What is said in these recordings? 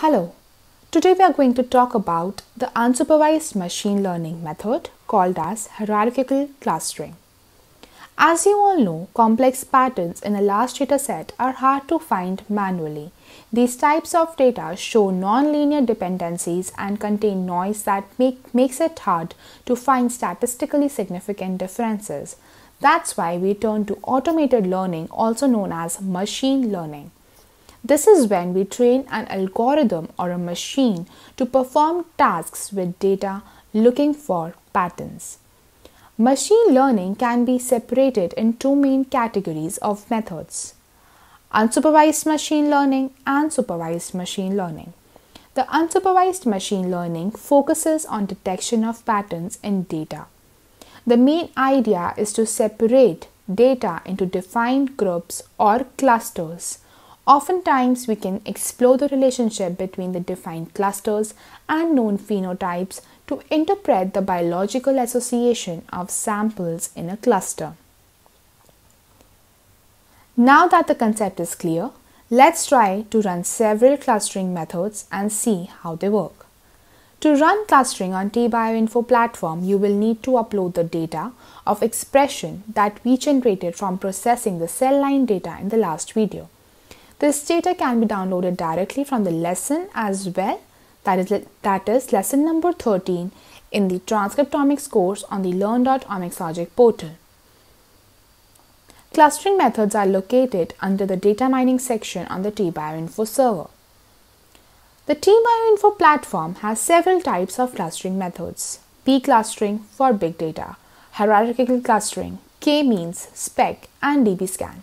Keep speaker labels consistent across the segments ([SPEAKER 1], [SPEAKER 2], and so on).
[SPEAKER 1] Hello. Today we are going to talk about the unsupervised machine learning method called as hierarchical clustering. As you all know, complex patterns in a large data set are hard to find manually. These types of data show nonlinear dependencies and contain noise that make, makes it hard to find statistically significant differences. That's why we turn to automated learning, also known as machine learning. This is when we train an algorithm or a machine to perform tasks with data looking for patterns. Machine learning can be separated in two main categories of methods unsupervised machine learning and supervised machine learning. The unsupervised machine learning focuses on detection of patterns in data. The main idea is to separate data into defined groups or clusters Oftentimes, we can explore the relationship between the defined clusters and known phenotypes to interpret the biological association of samples in a cluster. Now that the concept is clear, let's try to run several clustering methods and see how they work. To run clustering on T-BioInfo platform, you will need to upload the data of expression that we generated from processing the cell line data in the last video. This data can be downloaded directly from the lesson as well. That is, that is lesson number 13 in the transcriptomics course on the learn.omicslogic portal. Clustering methods are located under the data mining section on the T-BioInfo server. The T-BioInfo platform has several types of clustering methods. P clustering for big data, hierarchical clustering, k-means, Specc, and DBScan.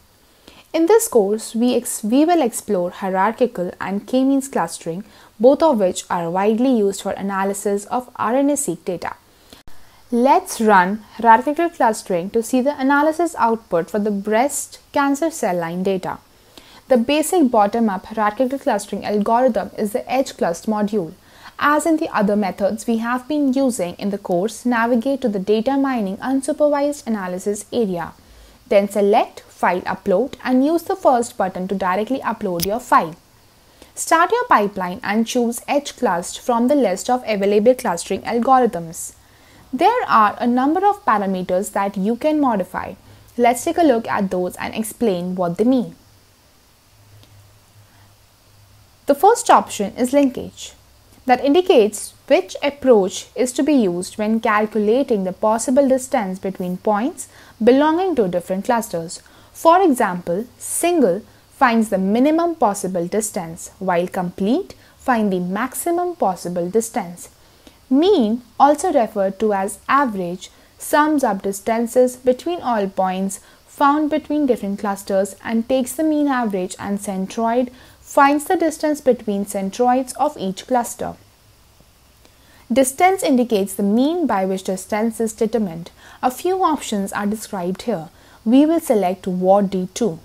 [SPEAKER 1] In this course, we, ex- we will explore hierarchical and k-means clustering, both of which are widely used for analysis of RNA-seq data. Let's run hierarchical clustering to see the analysis output for the breast cancer cell line data. The basic bottom-up hierarchical clustering algorithm is the H-Clust module. As in the other methods we have been using in the course, navigate to the data mining unsupervised analysis area. Then select File Upload and use the first button to directly upload your file. Start your pipeline and choose H-Clust from the list of available clustering algorithms. There are a number of parameters that you can modify. Let's take a look at those and explain what they mean. The first option is linkage that indicates which approach is to be used when calculating the possible distance between points belonging to different clusters. For example, single finds the minimum possible distance while complete find the maximum possible distance. Mean, also referred to as average, sums up distances between all points found between different clusters and takes the mean average and centroid finds the distance between centroids of each cluster. Distance indicates the mean by which distance is determined. A few options are described here. We will select WAR D2.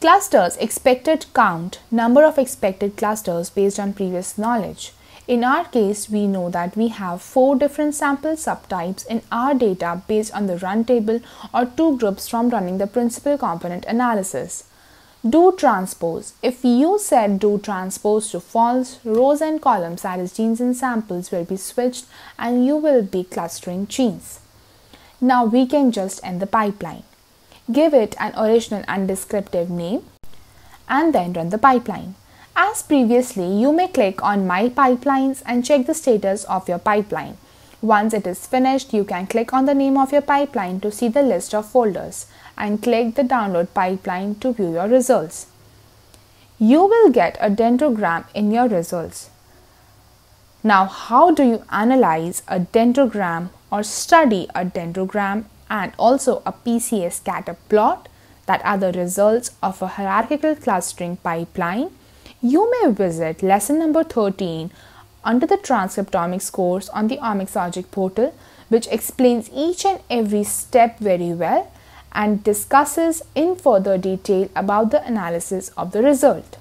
[SPEAKER 1] Clusters expected count number of expected clusters based on previous knowledge. In our case, we know that we have four different sample subtypes in our data based on the run table or two groups from running the principal component analysis do transpose. If you set do transpose to false, rows and columns, that is genes and samples, will be switched and you will be clustering genes. Now we can just end the pipeline. Give it an original and descriptive name and then run the pipeline. As previously, you may click on My Pipelines and check the status of your pipeline. Once it is finished, you can click on the name of your pipeline to see the list of folders and click the download pipeline to view your results. You will get a dendrogram in your results. Now, how do you analyze a dendrogram or study a dendrogram and also a PCA scatter plot that are the results of a hierarchical clustering pipeline? You may visit lesson number 13 under the transcriptomics course on the Omicslogic portal, which explains each and every step very well and discusses in further detail about the analysis of the result.